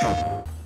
you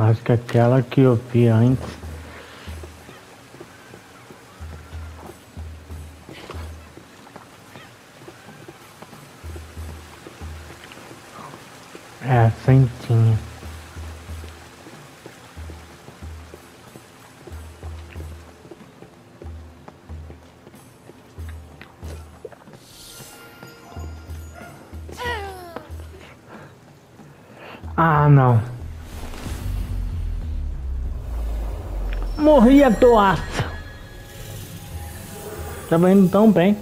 Acho que aquela que eu vi antes. Tá trabalhando tão bem.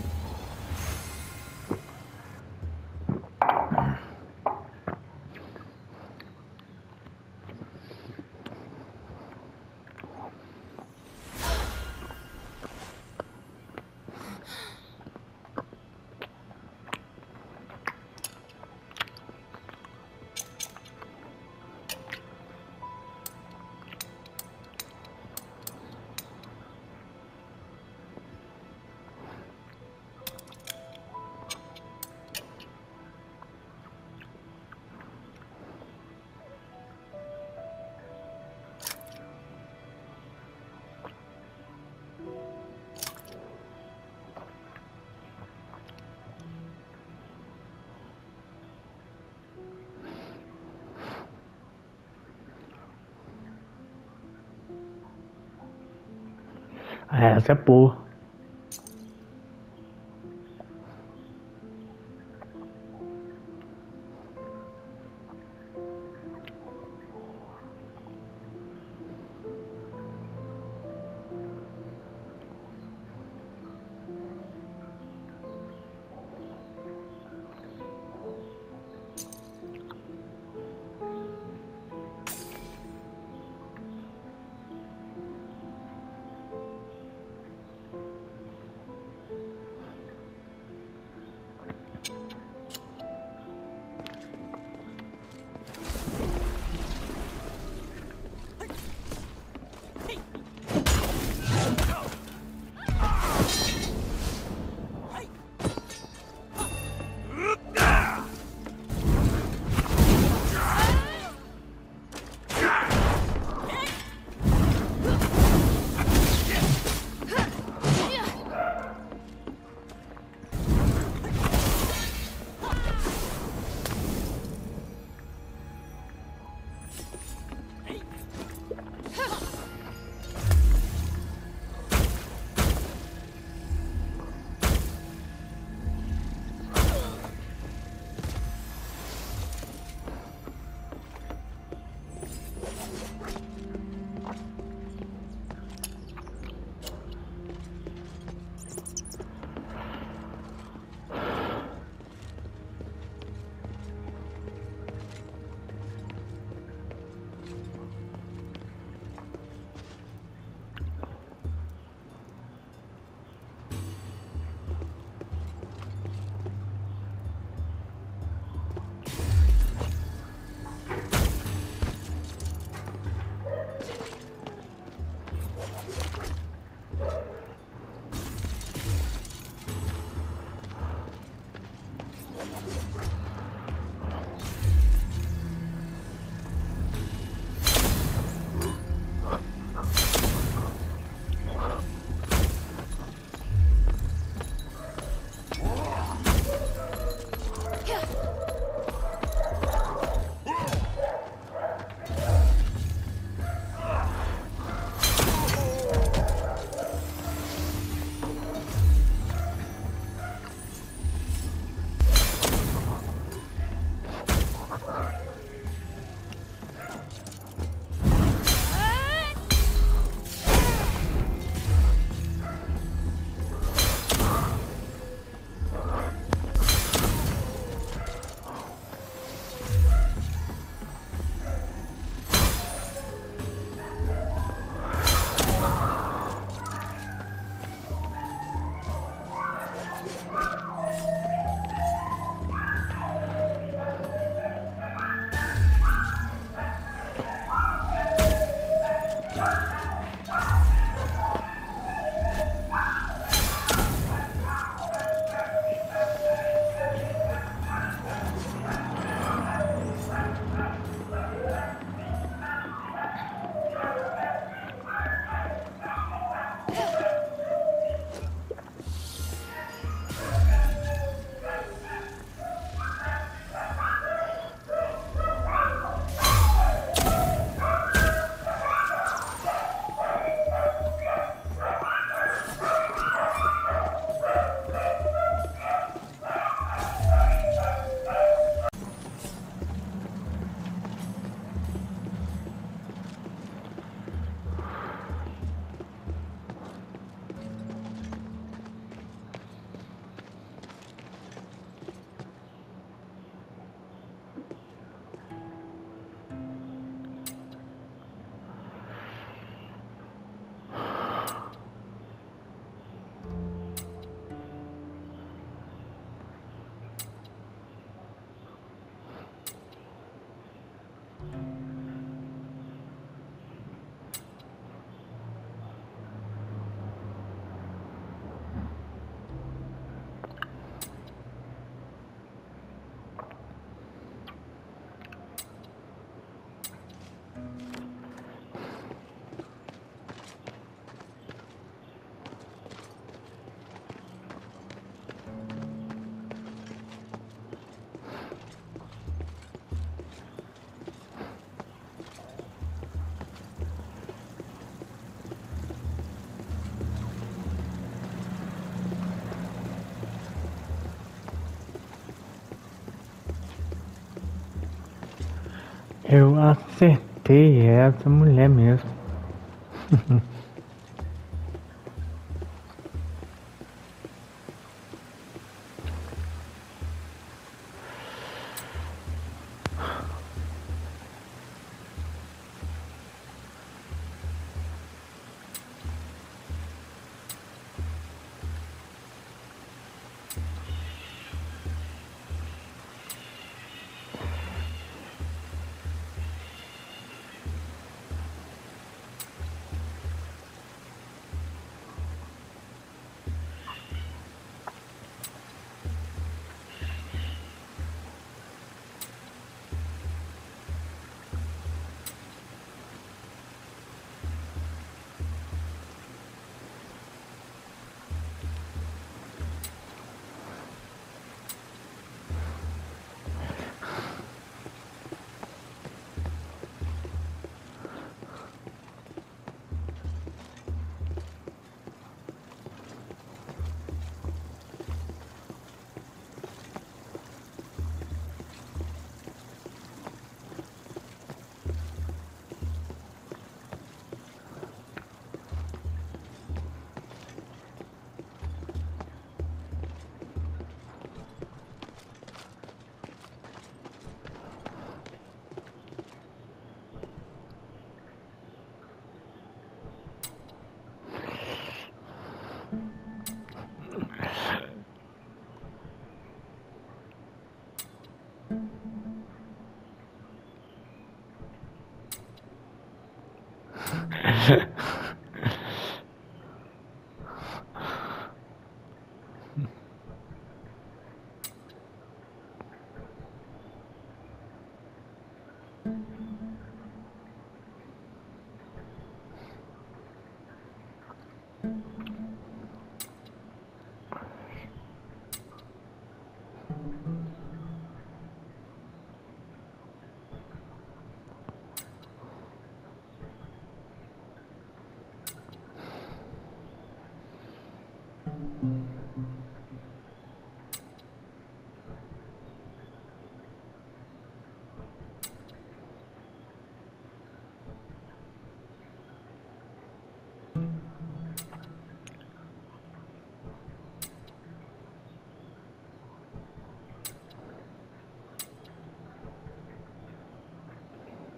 Essa é boa. Eu acertei essa mulher mesmo.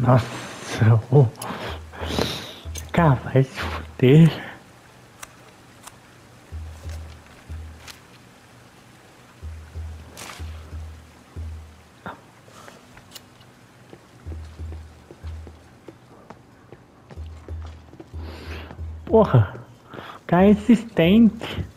Nossa, ô. Cara, vai se fuder. Porra, cara é insistente.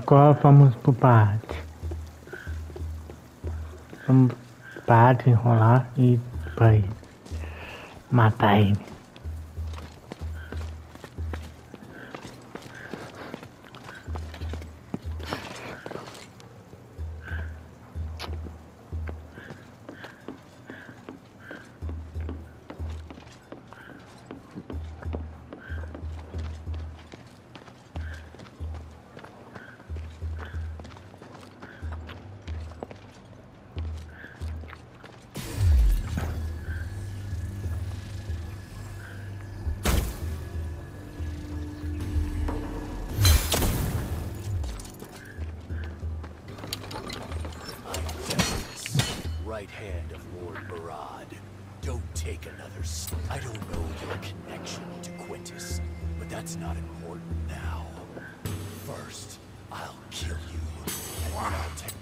Agora vamos pro parte. Vamos parte, enrolar e vai matar ele. Quintus, but that's not important now. First, I'll kill you, and then I'll take...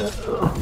うわ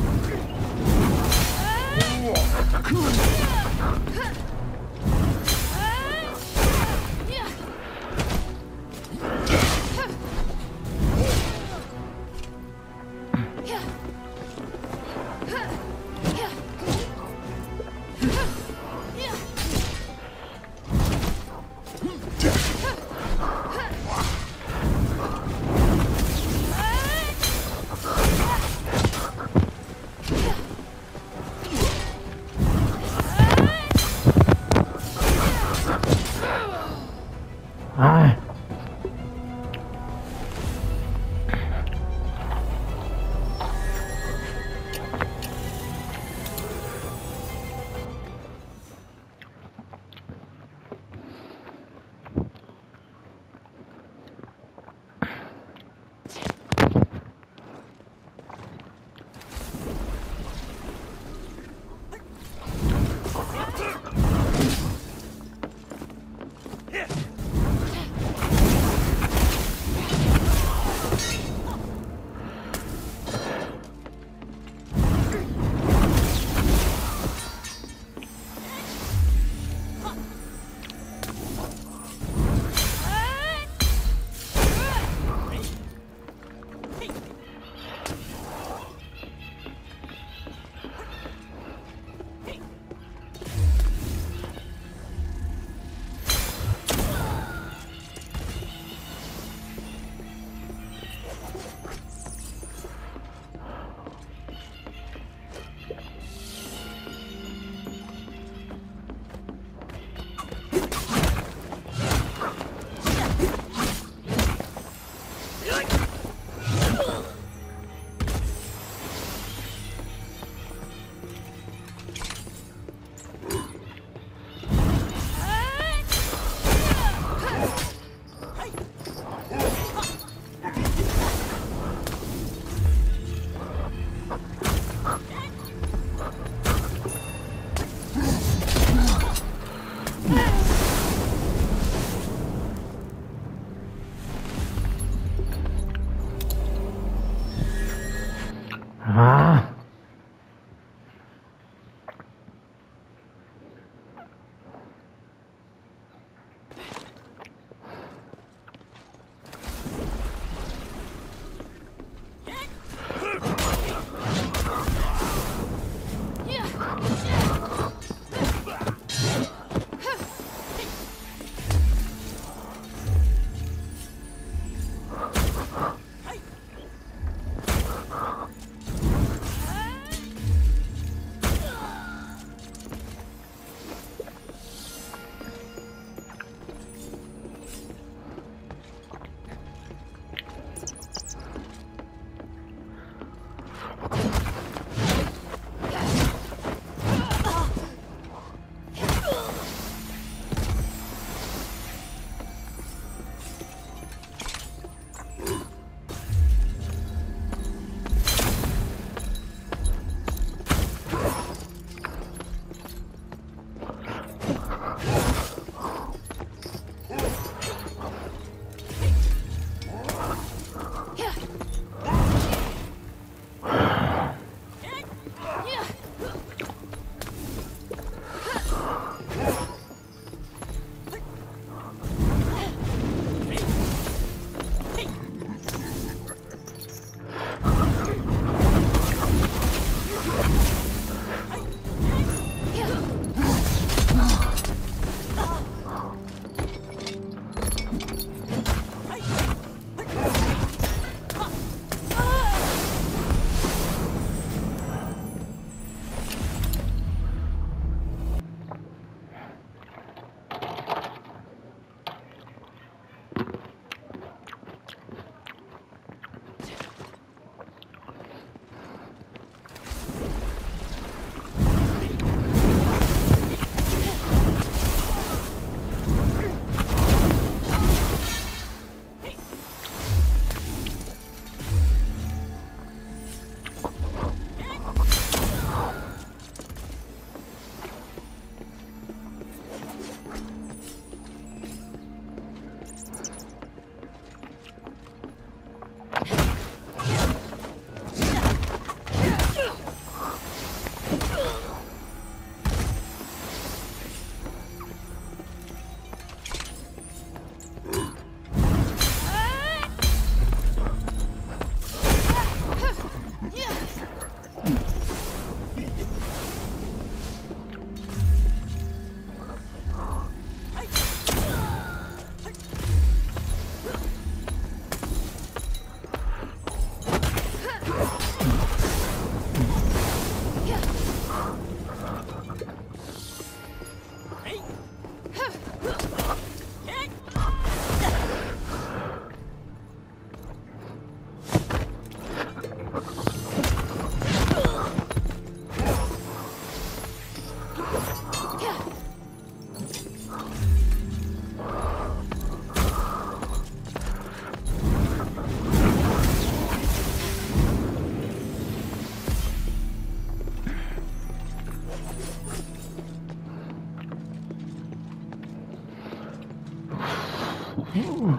嗯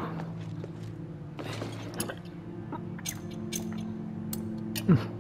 ん。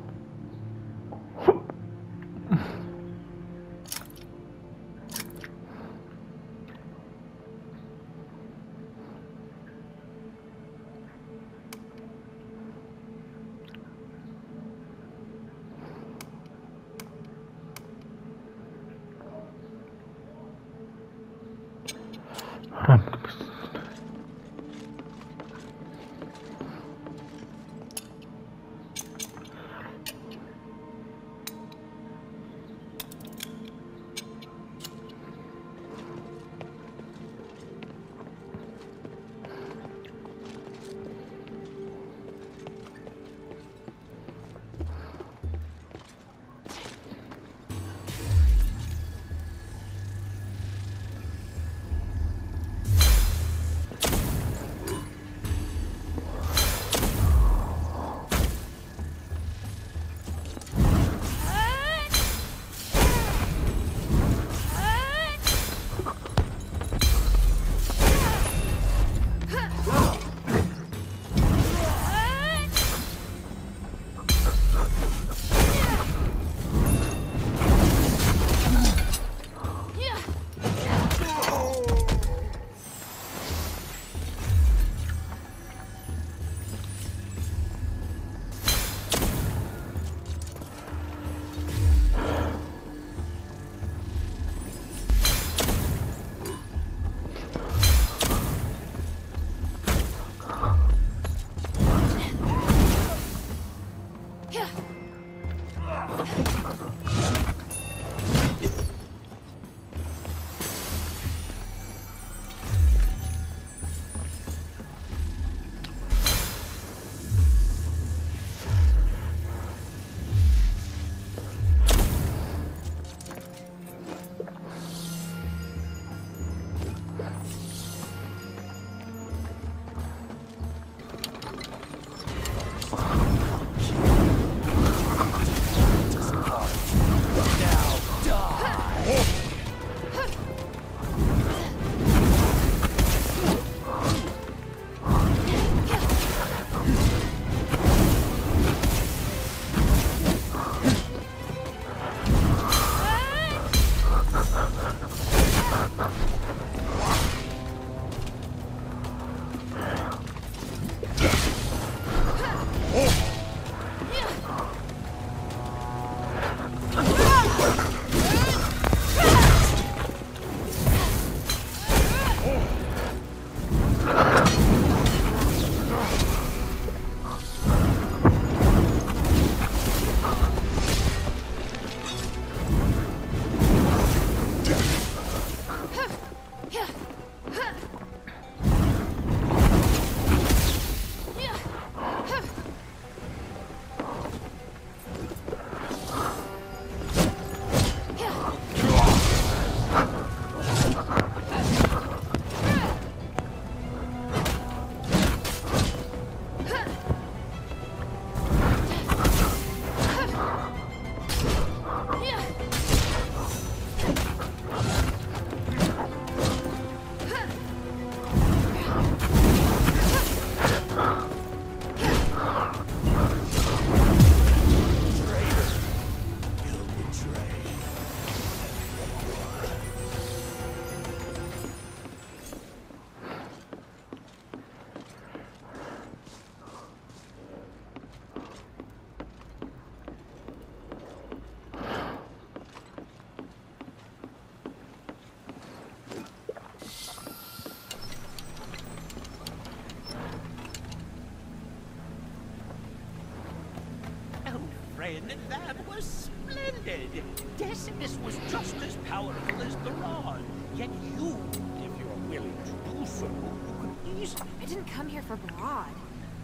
Decimus was just as powerful as Barad. Yet you, if you're willing to do so, you could easily... I didn't come here for Barad.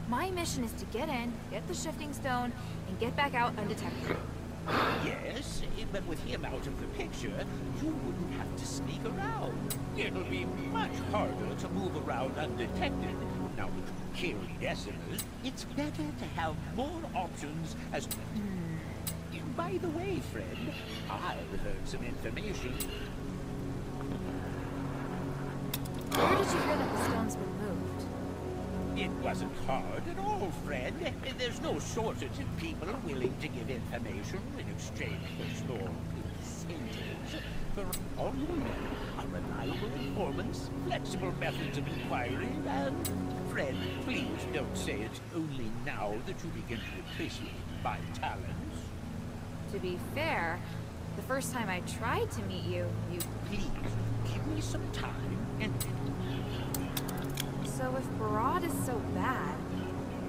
My mission is to get in, get the shifting stone, and get back out undetected. Yes, but with him out of the picture, you wouldn't have to sneak around. It'll be much harder to move around undetected. Now that you killed Decimus, it's better to have more options as... Hmm. By the way, friend, I've heard some information Where did you hear that the stone's been moved? It wasn't hard at all, friend. There's no shortage of people willing to give information in exchange for small incentives. For all you need are reliable informants, flexible methods of inquiry, and... Friend, please don't say it's only now that you begin to appreciate my talents. To be fair, the first time I tried to meet you, you... Please, give me some time and... So if Barad is so bad,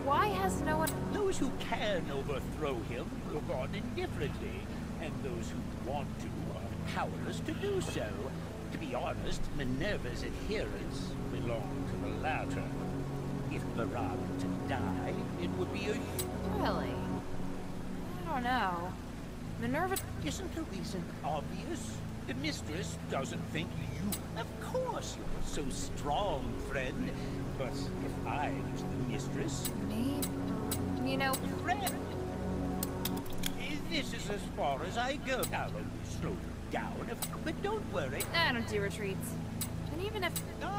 why has no one... Those who can overthrow him look on indifferently, and those who want to are powerless to do so. To be honest, Minerva's adherents belong to the latter. If Barad were to die, it would be a... Really? I don't know. Minerva... Isn't the reason obvious? The mistress doesn't think you... Of course you're so strong, friend. But if I was the mistress... Me? You know... Friend! This is as far as I go. I'll only slow you down, but don't worry. I don't do retreats. And even if... Ah,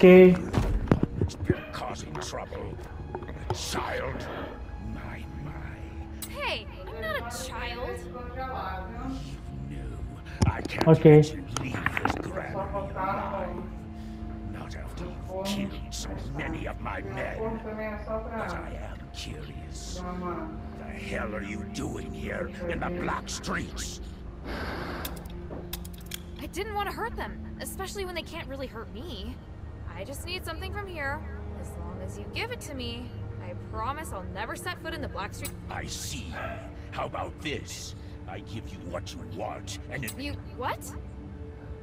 Okay. You're causing trouble. A child? My, my. Hey, I'm not a child. No, I can't Okay. let you leave this granary alive. Not after you've killed so many of my men. But I am curious. What the hell are you doing here in the black streets? I didn't want to hurt them, especially when they can't really hurt me. I just need something from here. As long as you give it to me, I promise I'll never set foot in the Black Street. I see. How about this? I give you what you want, and it You what?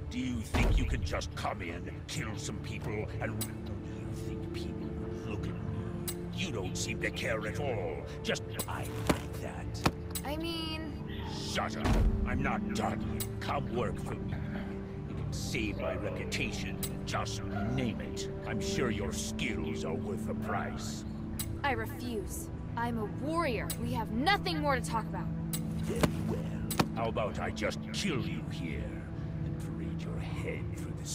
Do you think you can just come in, kill some people, and do you think people look at me? You don't seem to care at all. Just I like that. I mean, Shut up. I'm not done. Come work for me. Save my reputation. Just name it. I'm sure your skills are worth the price. I refuse. I'm a warrior. We have nothing more to talk about. Very well. How about I just kill you here and parade your head through the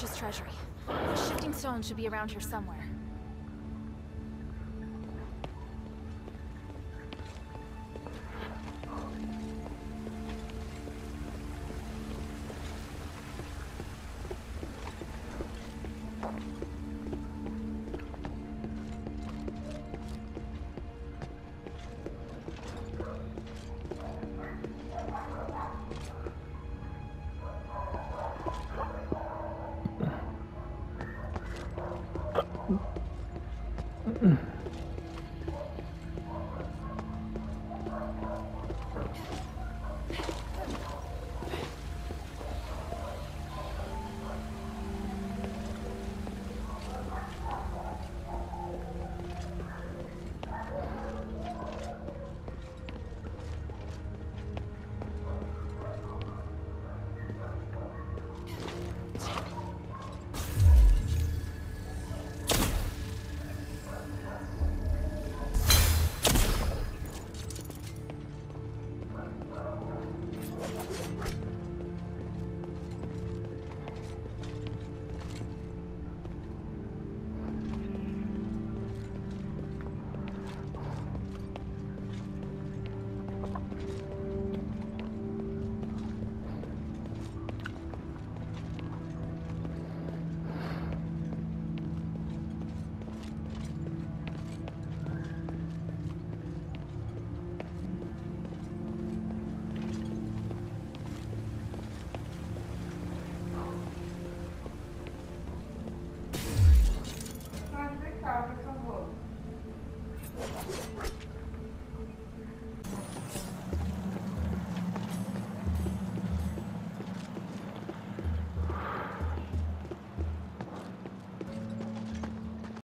his treasury. The shifting stone should be around here somewhere.